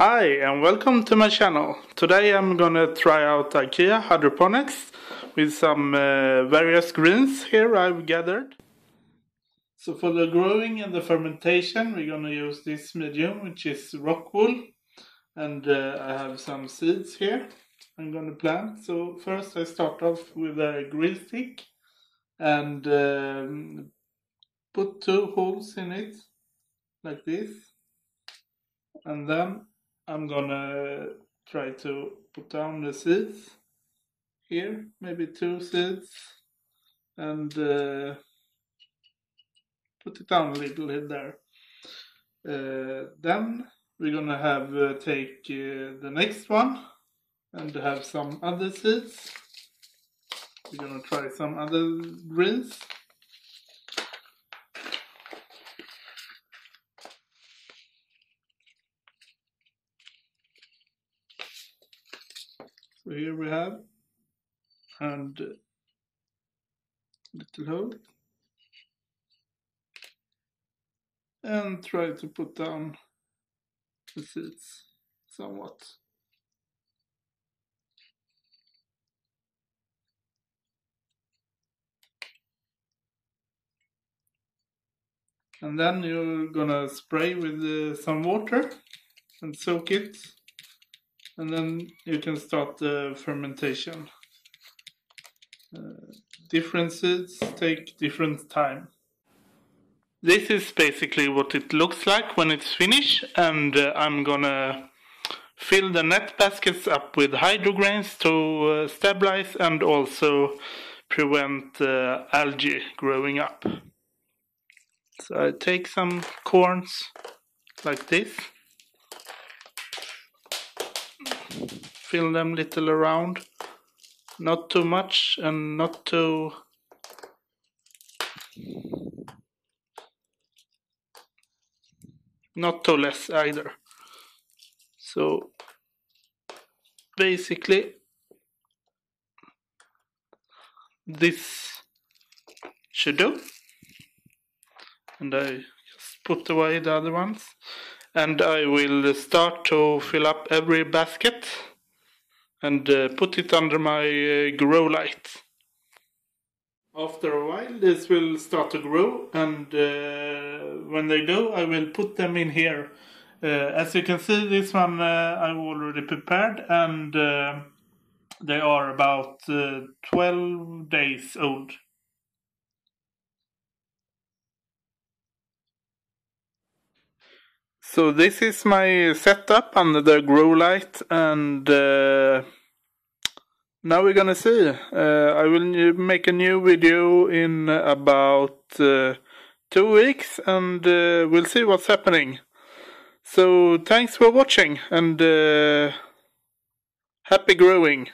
Hi and welcome to my channel. Today I'm gonna try out IKEA hydroponics with some uh, various greens here I've gathered. So for the growing and the fermentation we're gonna use this medium which is rock wool and uh, I have some seeds here I'm gonna plant. So first I start off with a grill stick and um, put two holes in it like this and then I'm gonna try to put down the seeds here, maybe two seeds, and uh, put it down a little bit there. Uh, then we're gonna have uh, take uh, the next one and have some other seeds. We're gonna try some other greens. Here we have and little hole and try to put down the seeds somewhat. And then you're gonna spray with uh, some water and soak it and then you can start the fermentation. Uh, different seeds take different time. This is basically what it looks like when it's finished and uh, I'm gonna fill the net baskets up with hydrograins to uh, stabilize and also prevent uh, algae growing up. So I take some corns like this fill them little around. Not too much and not too not too less either. So basically this should do. And I just put away the other ones. And I will start to fill up every basket and uh, put it under my uh, grow light. After a while this will start to grow and uh, when they do I will put them in here. Uh, as you can see this one uh, I've already prepared and uh, they are about 12 days old. So this is my setup under the grow light and uh, now we're gonna see. Uh, I will make a new video in about uh, two weeks and uh, we'll see what's happening. So thanks for watching and uh, happy growing.